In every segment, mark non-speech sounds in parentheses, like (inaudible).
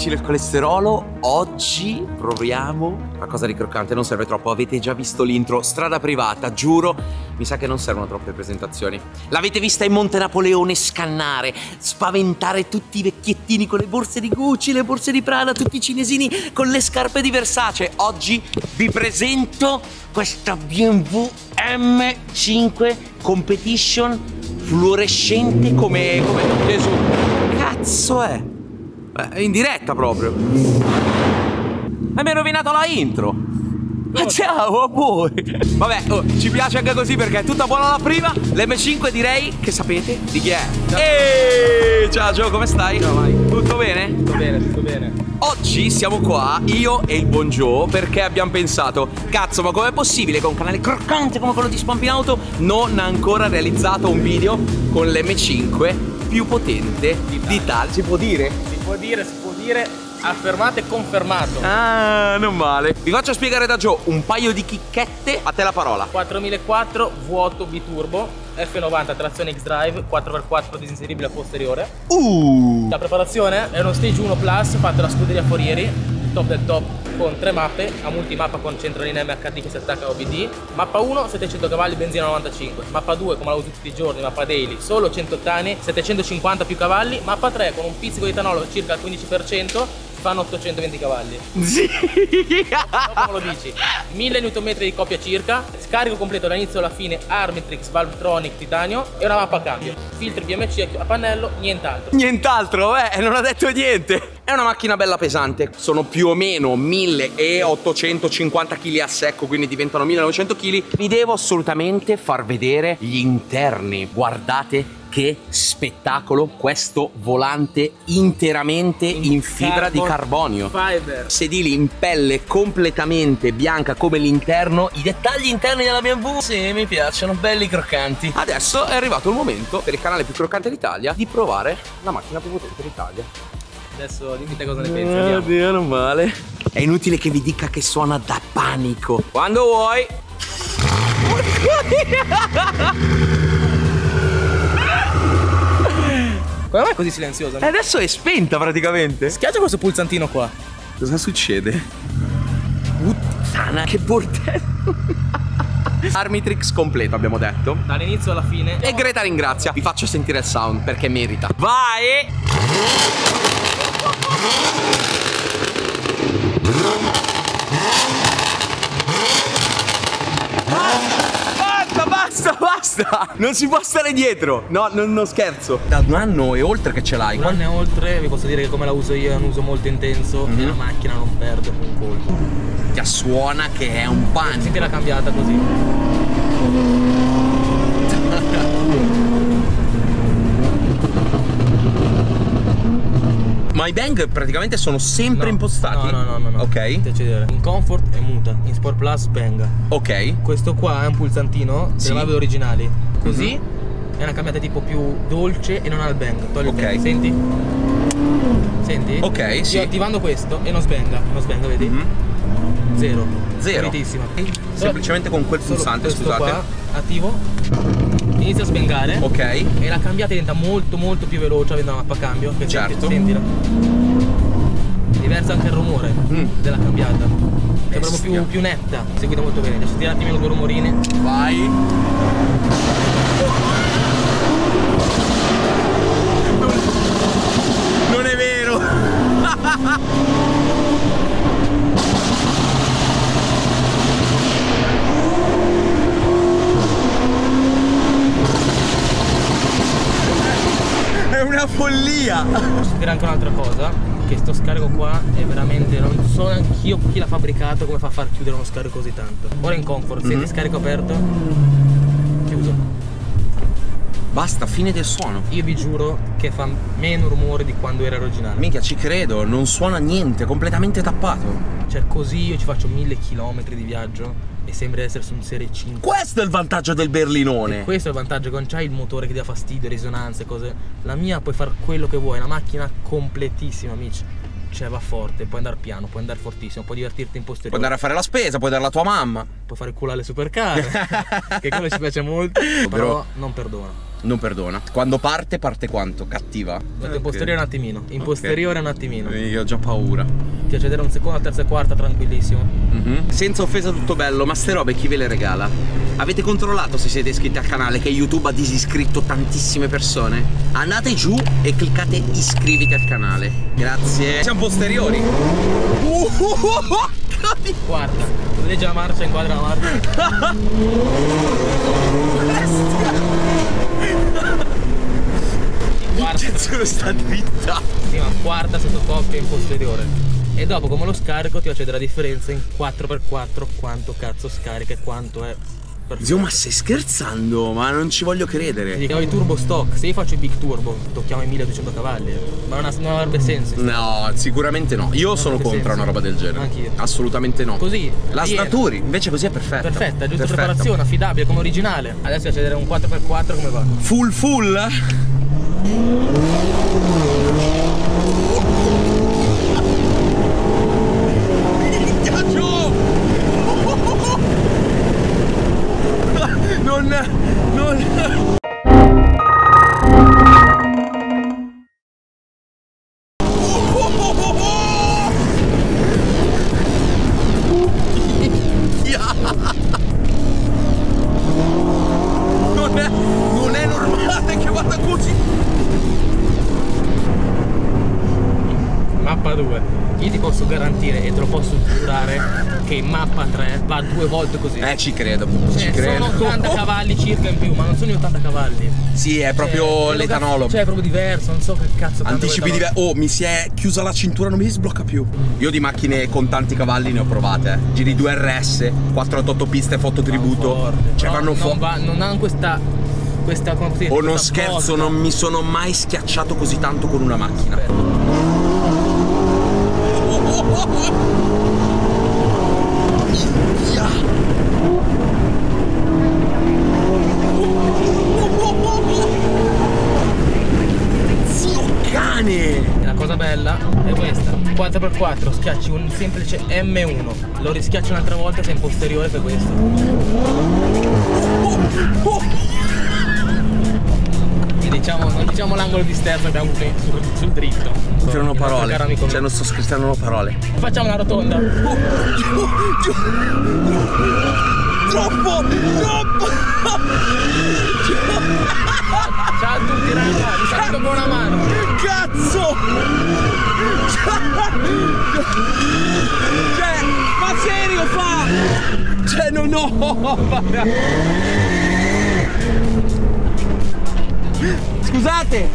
Amici del colesterolo, oggi proviamo qualcosa di croccante, non serve troppo, avete già visto l'intro, strada privata, giuro, mi sa che non servono troppe presentazioni. L'avete vista in Monte Napoleone scannare, spaventare tutti i vecchiettini con le borse di Gucci, le borse di Prada, tutti i cinesini con le scarpe di Versace. Oggi vi presento questa BMW M5 Competition fluorescente come... come... Gesù, cazzo è? Eh, È in diretta proprio. E mi hai rovinato la intro. Ma ciao a voi! Vabbè, oh, ci piace anche così perché è tutta buona la prima. L'M5 direi che sapete di chi è. Eeeh, ciao Gio, come stai? Ciao, vai. Tutto bene? Tutto bene, tutto bene. Oggi siamo qua, io e il buon Joe, perché abbiamo pensato, cazzo, ma com'è possibile che un canale croccante come quello di Spampinauto non ha ancora realizzato un video con l'M5 più potente d'Italia? Si può dire? Può dire, si può dire, affermato e confermato. Ah, non male. Vi faccio spiegare da Joe un paio di chicchette. A te la parola. 4004 V8 biturbo, F90 trazione X-Drive, 4x4 disinseribile a posteriore. Uh. La preparazione è uno Stage 1 Plus fatto da scuderia Forieri, top del top con tre mappe, a multimappa con centralina MHD che si attacca a OBD. Mappa 1 700 cavalli, benzina 95. Mappa 2 come la uso tutti i giorni, mappa daily, solo 100 ottani, 750 più cavalli. Mappa 3 con un pizzico di etanolo circa al 15%, si fanno 820 cavalli. Sì. Dopo me lo dici. 1000 Nm di coppia circa, scarico completo dall'inizio alla fine Armitrix, Valvetronic, Titanio e una mappa a cambio. Filtri BMC a pannello, nient'altro. Nient'altro, eh, non ha detto niente. È una macchina bella pesante, sono più o meno 1850 kg a secco, quindi diventano 1900 kg. Vi devo assolutamente far vedere gli interni. Guardate che spettacolo questo volante interamente in, fibra di carbonio. Fiber. Sedili in pelle completamente bianca come l'interno. I dettagli interni della BMW sì, mi piacciono, belli croccanti. Adesso è arrivato il momento per il canale più croccante d'Italia di provare la macchina più potente d'Italia. Adesso dimmi te cosa ne pensi. Oddio, non male. È inutile che vi dica che suona da panico. Quando vuoi. Come mai è così silenziosa? E adesso è spenta praticamente. Schiaccia questo pulsantino qua. Cosa succede? Puttana, che bordello. Armitrix completo abbiamo detto. Dall'inizio alla fine. E Greta ringrazia. Vi faccio sentire il sound perché merita. Vai! Basta, basta! Non si può stare dietro! No, non, non scherzo. Da un anno e oltre che ce l'hai. Un anno e oltre, vi posso dire che come la uso io è un uso molto intenso Mhm. e la macchina non perde un colpo. Già suona che è un panico. Senti la cambiata così. Ma i bang praticamente sono sempre No, impostati? No, no, no, no. no. Ok. In comfort è muta, in sport plus benga. Ok. Questo qua è un pulsantino Sì. delle valve originali. Così è una cambiata tipo più dolce e non ha il bang. Togli Ok. il bang. Senti? Senti? Ok, sì. Io attivando questo e non sbenga. Non sbenga, vedi? Mhm. Zero. Zero. Pulitissima. Semplicemente con quel pulsante, scusate. Qua, attivo. Inizia a svengare. Ok. E la cambiata diventa molto molto più veloce avendo una mappa a cambio. Che Certo. Senti, sentila. Diversa anche il rumore Mm. della cambiata. È proprio più, più netta. Seguita molto bene. Adesso tira un attimino due rumorini. Vai. Non è vero. (laughs) È una follia. Posso dire anche un'altra cosa, che sto scarico qua è veramente, non so anch'io chi l'ha fabbricato, come fa a far chiudere uno scarico così tanto. Ora in comfort, Mhm. senti scarico aperto, chiuso. Basta, fine del suono. Io vi giuro che fa meno rumore di quando era originale. Minchia, ci credo, non suona niente, completamente tappato. Cioè, così io ci faccio mille chilometri di viaggio e sembra essere su un serie 5. Questo è il vantaggio del berlinone. E questo è il vantaggio, che non c'hai il motore che ti dà fastidio, risonanze, cose. La mia puoi fare quello che vuoi, è una macchina completissima, amici. Cioè va forte, puoi andare piano, puoi andare fortissimo, puoi divertirti in posteriore. Puoi andare a fare la spesa, puoi dare la tua mamma. Puoi fare il culo alle supercar, (laughs) che quello ci piace molto, però non perdona. Non perdona. Quando parte, parte quanto? Cattiva? Metto in posteriore un attimino, in posteriore un attimino. Io ho già paura. Ti faccio vedere un secondo, terza e quarta, tranquillissimo. Mhm. Senza offesa tutto bello, ma ste robe chi ve le regala? Avete controllato se siete iscritti al canale che YouTube ha disiscritto tantissime persone? Andate giù e cliccate iscriviti al canale. Grazie. Siamo posteriori. (laughs) Uh, uh, uh, uh, Quarta, legge la marcia, inquadra la marcia. (laughs) Quarta, Attenzione sta dritta. sì, ma quarta sotto coppia in posteriore. E dopo come lo scarico ti faccio vedere la differenza in 4x4 quanto cazzo scarica e quanto è perfetto. Zio, ma stai scherzando? Ma non ci voglio credere. Ti chiamo i turbo stock, se io faccio i big turbo tocchiamo i 1200 cavalli, ma non, ha- non avrebbe senso. No, sicuramente no. Io sono avrebbe contro senso. una roba del genere. Anch'io. Assolutamente no. Così, La piena. Staturi, invece così è perfetta. Perfetta, giusta Perfetta. preparazione, affidabile, come originale. Adesso faccio vedere un 4x4 come va. Full full? Mm-hmm. Due volte così. Eh, ci credo, ci Cioè, credo. sono 80 cavalli circa in più, ma non sono gli 80 cavalli. Sì, è proprio Cioè, l'etanolo. Cioè, è proprio diverso, non so che cazzo. Anticipi diversi. Oh, mi si è chiusa la cintura, non mi si sblocca più. Io di macchine con tanti cavalli ne ho provate. eh. Giri 2 RS, 488 piste, fototributo. Vanno forte. Cioè, No, vanno non, fuori. va- non hanno questa. questa dire, Oh, non scherzo, botta. non mi sono mai schiacciato così tanto con una macchina. Zio (laughs) cane! E La cosa bella è questa 4x4 schiacci un semplice M1 Lo rischiacci un'altra volta sei in posteriore per questo Quindi diciamo, non diciamo l'angolo di sterzo abbiamo sul, sul dritto Non c'erano parole. Cioè, non sto scherzando parole. Facciamo una rotonda Troppo! Troppo! Ciao a tutti raga Vi saluto con una mano Cazzo! Cioè, ma serio fa? Cioè, non ho! Scusate!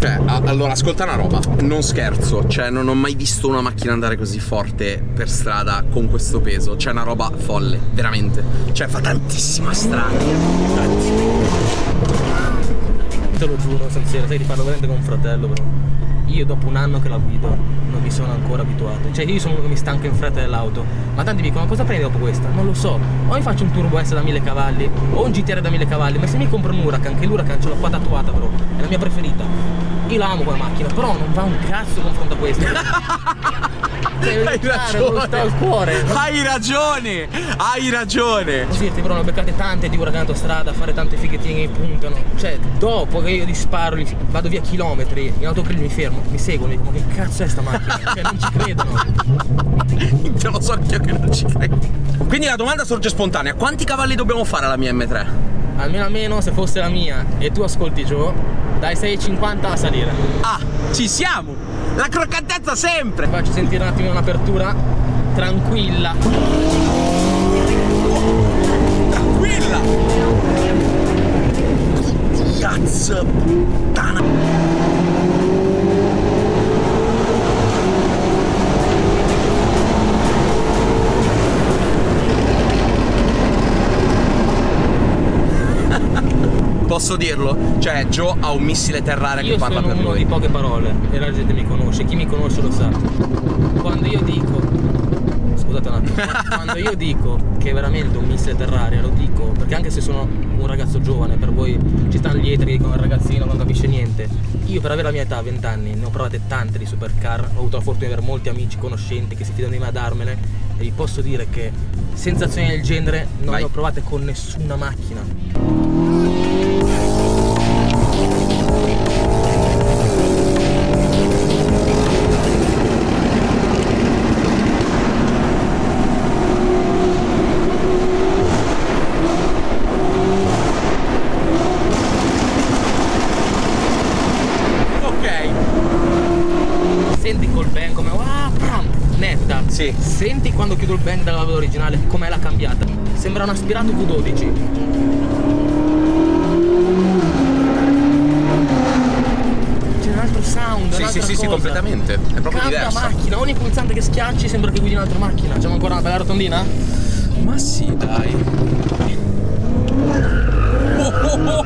Cioè, allora, ascolta una roba, non scherzo, cioè non ho mai visto una macchina andare così forte per strada con questo peso, cioè una roba folle, veramente. Cioè fa tantissima strada. Te lo giuro, sincero, sai, ti parlo veramente con un fratello, però. Io dopo un anno che la guido non mi sono ancora abituato. Cioè, io sono uno che mi stanca in fretta dell'auto. Ma tanti dicono, cosa prendi dopo questa? Non lo so. O mi faccio un Turbo S da 1000 cavalli, o un GTR da 1000 cavalli. Ma se mi compro un Huracan, che l'Huracan ce l'ho qua tatuata, bro. È la mia preferita. Io la amo quella macchina, però non va un cazzo confronto a questa. (laughs) Hai ragione. al cuore. Hai ragione! Hai ragione! Così ti però beccate tante di uragano autostrada fare tante fighettine che puntano. Cioè, dopo che io gli sparo, gli vado via chilometri, in autogrill mi fermo, mi seguono, dico, ma che cazzo è sta macchina? (laughs) cioè, non ci credono. Te lo so anch'io che non ci credo. Quindi la domanda sorge spontanea: quanti cavalli dobbiamo fare alla mia M3? Almeno a meno se fosse la mia e tu ascolti Joe, dai 6,50 a salire. Ah, ci siamo! La croccantezza sempre! Faccio sentire un attimo un'apertura tranquilla. Tranquilla! Cazzo puttana! Posso dirlo? Cioè, Joe ha un missile terraria Io che parla sono per uno lui. di poche parole e la gente mi conosce, chi mi conosce lo sa. Quando io dico Scusate un attimo, (laughs) quando io dico che è veramente un missile terraria, lo dico perché anche se sono un ragazzo giovane, per voi ci stanno gli etri che dicono il ragazzino non capisce niente. Io per avere la mia età, 20 anni, ne ho provate tante di supercar, ho avuto la fortuna di avere molti amici, conoscenti che si fidano di me a darmene e vi posso dire che sensazioni del genere non Vai. le ho provate con nessuna macchina. Sì. Senti quando chiudo il bang della valvola originale com'è la cambiata. Sembra un aspirato V12. C'è un altro sound, Sì, sì, sì, sì, completamente. È proprio Cambia diverso. macchina, ogni pulsante che schiacci sembra che guidi un'altra macchina. Facciamo ancora una bella rotondina? Ma sì, dai. Oh, oh.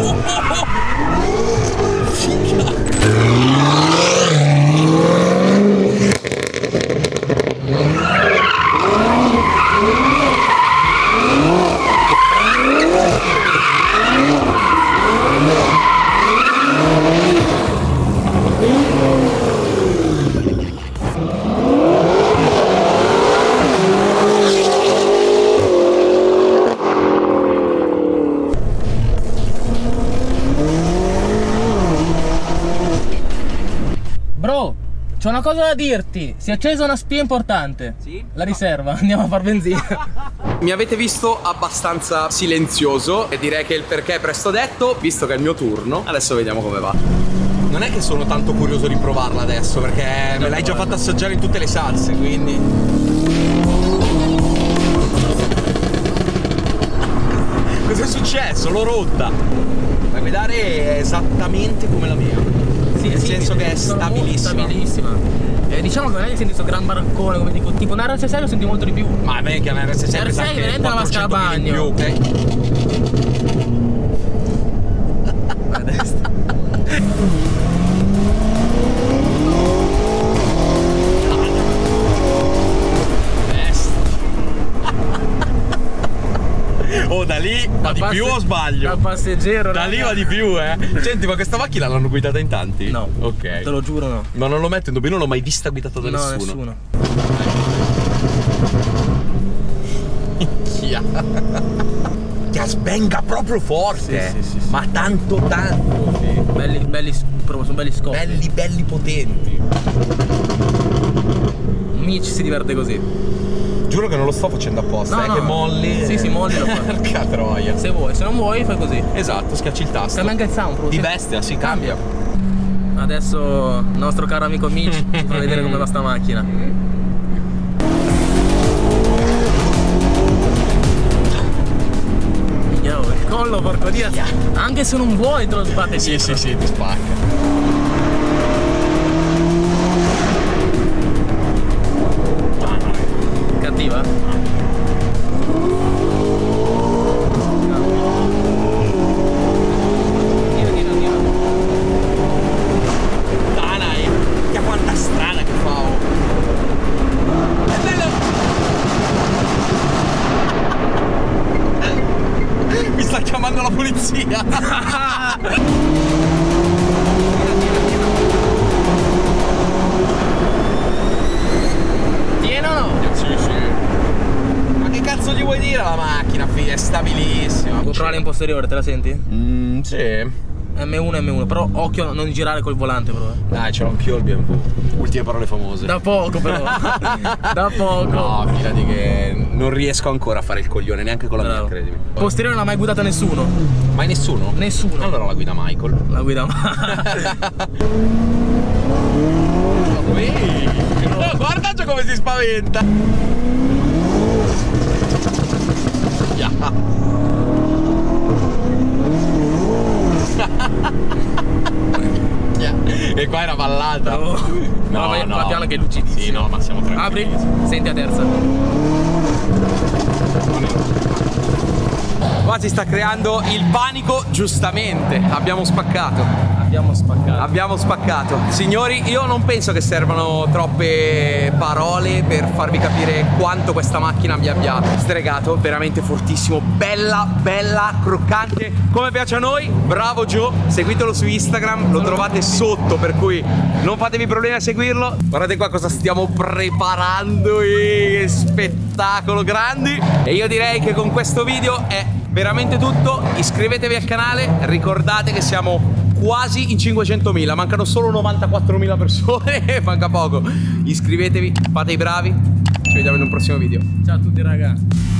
Oh, oh, oh. Figa. Bro, c'ho una cosa da dirti. Si è accesa una spia importante. Sì? La riserva, (laughs) andiamo a far benzina. Mi avete visto abbastanza silenzioso e direi che il perché è presto detto, visto che è il mio turno. Adesso vediamo come va. Non è che sono tanto curioso di provarla adesso, perché me l'hai già fatta assaggiare in tutte le salse, quindi. Cos'è successo? L'ho rotta. La guidare è esattamente come la mia. Nel senso che è stabilissima. Stabilissima. Eh, diciamo che non è che senti gran baraccone, come dico, tipo un RS6 lo senti molto di più. Ma a me che la RS6 RS6 pesa anche veramente una 400 kg in più, bagno. ok? Oh, da lì va di più o sbaglio? Da passeggero. Da lì va di più, eh. Senti, ma questa macchina l'hanno guidata in tanti? No. Ok. Te lo giuro no. Ma non lo metto in dubbio, non l'ho mai vista guidata da no, nessuno. nessuno. (laughs) Chia. Che sbenga proprio forte. Sì, sì, sì. Ma tanto tanto. Belli, belli, proprio, sono belli scopi. Belli, belli potenti. Mitch si diverte così. Giuro che non lo sto facendo apposta, No, è no. che molli. Sì, sì, molli lo fa. Porca (laughs) troia. Se vuoi, se non vuoi fai così. Esatto, schiacci il tasto. Cambia anche il sound. Di bestia, si cambia. Adesso il nostro caro amico Mitch ci fa vedere come va sta macchina. Il collo porco dia. Anche se non vuoi te lo sbatte Sì, sì, sì, ti spacca. Posteriore, te la senti? Mm, sì. M1 M1, però occhio a non girare col volante però. eh. Dai, ce l'ho anch'io il BMW. Ultime parole famose. Da poco però. (laughs) da poco. No, fidati che non riesco ancora a fare il coglione, neanche con la Bravo. mia, credimi. Posteriore non ha mai guidato nessuno. Mai nessuno? Nessuno. Allora la guida Michael. La guida (laughs) Ehi, no, guarda già come si spaventa. Yeah. E qua era ballata. No, No, vai, no. va piano che è lucidissimo. Sì, no, ma siamo tranquilli. Apri, senti a terza. Qua si sta creando il panico, giustamente. Abbiamo spaccato. Abbiamo spaccato. Abbiamo spaccato. Signori, io non penso che servano troppe parole per farvi capire quanto questa macchina mi abbia stregato. Veramente fortissimo. Bella, bella, croccante. Come piace a noi. Bravo Joe. Seguitelo su Instagram. Lo trovate sotto, per cui non fatevi problemi a seguirlo. Guardate qua cosa stiamo preparando. E che spettacolo grandi. E io direi che con questo video è veramente tutto. Iscrivetevi al canale. Ricordate che siamo quasi in 500.000, mancano solo 94.000 persone, (laughs) manca poco. Iscrivetevi, fate i bravi, ci vediamo in un prossimo video. Ciao a tutti raga.